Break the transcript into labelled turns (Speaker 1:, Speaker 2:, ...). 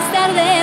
Speaker 1: es tarde.